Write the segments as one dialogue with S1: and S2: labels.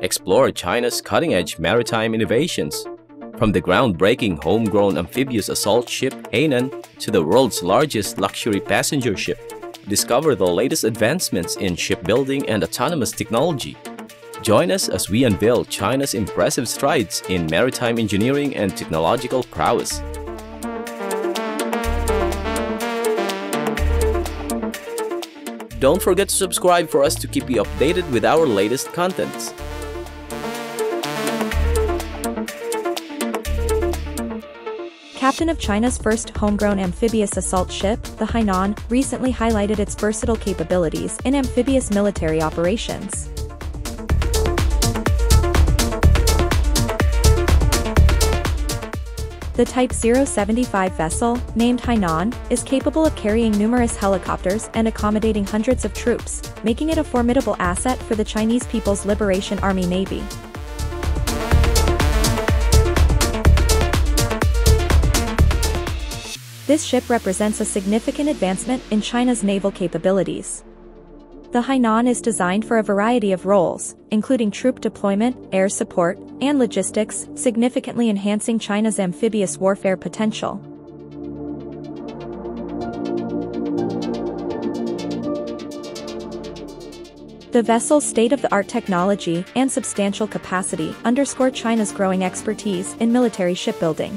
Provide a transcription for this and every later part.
S1: explore China's cutting-edge maritime innovations. From the groundbreaking homegrown amphibious assault ship Hainan to the world's largest luxury passenger ship, discover the latest advancements in shipbuilding and autonomous technology. Join us as we unveil China's impressive strides in maritime engineering and technological prowess. Don't forget to subscribe for us to keep you updated with our latest contents.
S2: Captain of China's first homegrown amphibious assault ship, the Hainan, recently highlighted its versatile capabilities in amphibious military operations. The Type 075 vessel, named Hainan, is capable of carrying numerous helicopters and accommodating hundreds of troops, making it a formidable asset for the Chinese People's Liberation Army Navy. This ship represents a significant advancement in China's naval capabilities. The Hainan is designed for a variety of roles, including troop deployment, air support, and logistics, significantly enhancing China's amphibious warfare potential. The vessel's state-of-the-art technology and substantial capacity underscore China's growing expertise in military shipbuilding.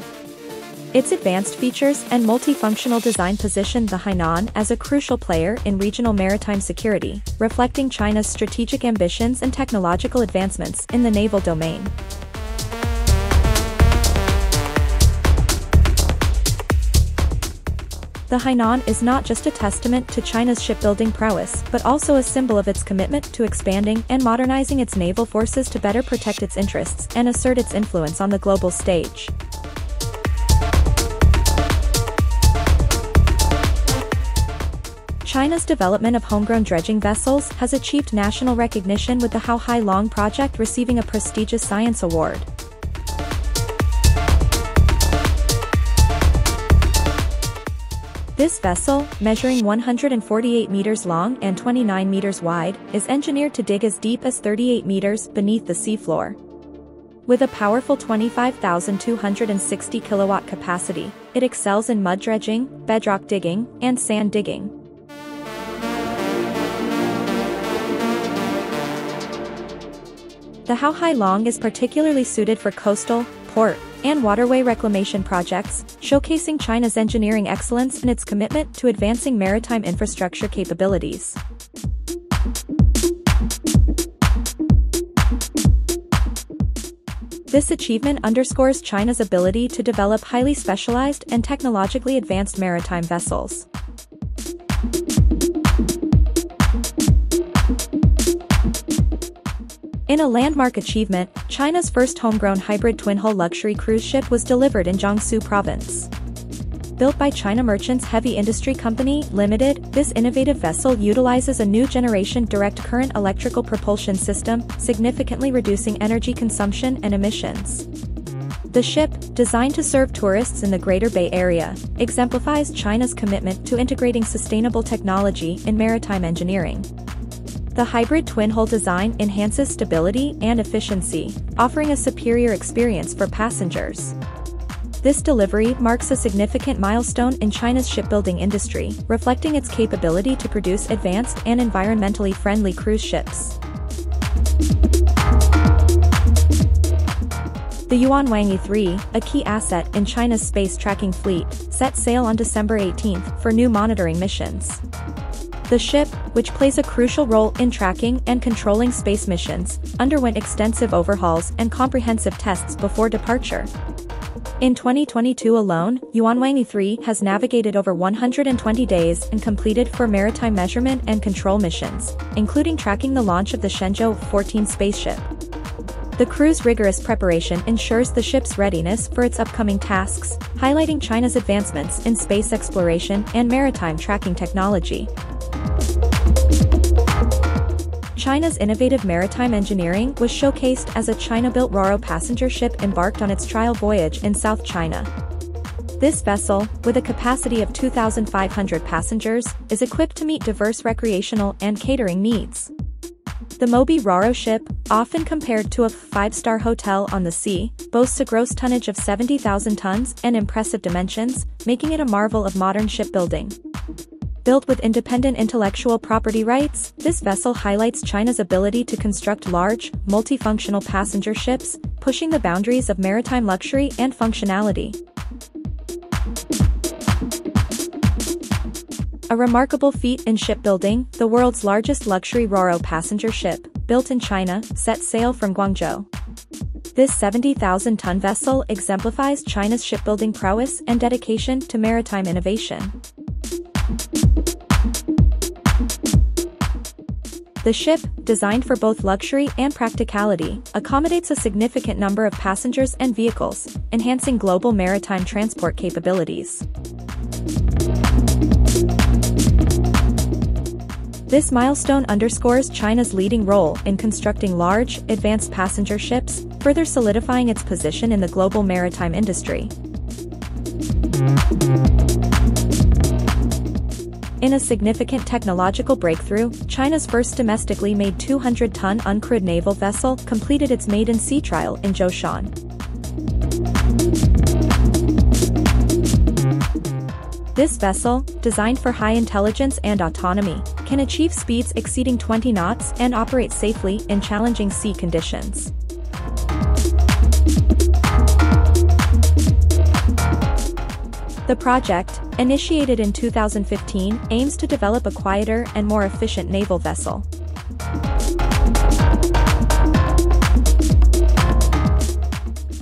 S2: Its advanced features and multifunctional design position the Hainan as a crucial player in regional maritime security, reflecting China's strategic ambitions and technological advancements in the naval domain. The Hainan is not just a testament to China's shipbuilding prowess but also a symbol of its commitment to expanding and modernizing its naval forces to better protect its interests and assert its influence on the global stage. China's development of homegrown dredging vessels has achieved national recognition with the Hao Hai Long project receiving a prestigious science award. This vessel, measuring 148 meters long and 29 meters wide, is engineered to dig as deep as 38 meters beneath the seafloor. With a powerful 25,260 kilowatt capacity, it excels in mud dredging, bedrock digging, and sand digging. The Hao Hai Long is particularly suited for coastal, port, and waterway reclamation projects, showcasing China's engineering excellence and its commitment to advancing maritime infrastructure capabilities. This achievement underscores China's ability to develop highly specialized and technologically advanced maritime vessels. In a landmark achievement, China's first homegrown hybrid twin-hull luxury cruise ship was delivered in Jiangsu province. Built by China Merchants Heavy Industry Company, Limited, this innovative vessel utilizes a new generation direct current electrical propulsion system, significantly reducing energy consumption and emissions. The ship, designed to serve tourists in the Greater Bay Area, exemplifies China's commitment to integrating sustainable technology in maritime engineering. The hybrid twin-hull design enhances stability and efficiency, offering a superior experience for passengers. This delivery marks a significant milestone in China's shipbuilding industry, reflecting its capability to produce advanced and environmentally friendly cruise ships. The Yuan Wangyi 3, a key asset in China's space tracking fleet, set sail on December 18 for new monitoring missions. The ship, which plays a crucial role in tracking and controlling space missions, underwent extensive overhauls and comprehensive tests before departure. In 2022 alone, Yuanwang 3 has navigated over 120 days and completed four maritime measurement and control missions, including tracking the launch of the Shenzhou 14 spaceship. The crew's rigorous preparation ensures the ship's readiness for its upcoming tasks, highlighting China's advancements in space exploration and maritime tracking technology. China's innovative maritime engineering was showcased as a China-built RoRo passenger ship embarked on its trial voyage in South China. This vessel, with a capacity of 2,500 passengers, is equipped to meet diverse recreational and catering needs. The Mobi Raro ship, often compared to a five-star hotel on the sea, boasts a gross tonnage of 70,000 tons and impressive dimensions, making it a marvel of modern shipbuilding. Built with independent intellectual property rights, this vessel highlights China's ability to construct large, multifunctional passenger ships, pushing the boundaries of maritime luxury and functionality. A remarkable feat in shipbuilding, the world's largest luxury Roro passenger ship, built in China, set sail from Guangzhou. This 70,000-ton vessel exemplifies China's shipbuilding prowess and dedication to maritime innovation. The ship, designed for both luxury and practicality, accommodates a significant number of passengers and vehicles, enhancing global maritime transport capabilities. This milestone underscores China's leading role in constructing large, advanced passenger ships, further solidifying its position in the global maritime industry. In a significant technological breakthrough, China's first domestically made 200-ton uncrewed naval vessel completed its maiden sea trial in Zhoushan. This vessel, designed for high intelligence and autonomy, can achieve speeds exceeding 20 knots and operate safely in challenging sea conditions. The project, initiated in 2015, aims to develop a quieter and more efficient naval vessel.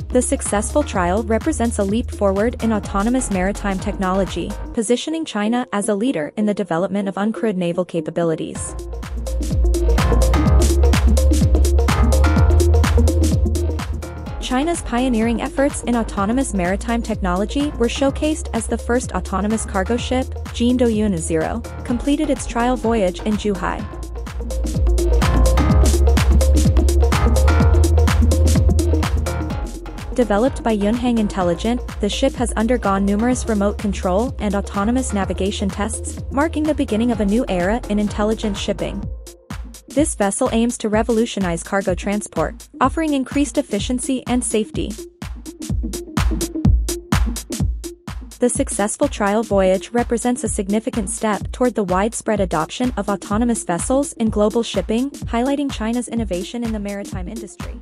S2: The successful trial represents a leap forward in autonomous maritime technology, positioning China as a leader in the development of uncrewed naval capabilities. China's pioneering efforts in autonomous maritime technology were showcased as the first autonomous cargo ship, JinDouYun Zero, completed its trial voyage in Zhuhai. Developed by Yunhang Intelligent, the ship has undergone numerous remote control and autonomous navigation tests, marking the beginning of a new era in intelligent shipping. This vessel aims to revolutionize cargo transport, offering increased efficiency and safety. The successful trial voyage represents a significant step toward the widespread adoption of autonomous vessels in global shipping, highlighting China's innovation in the maritime industry.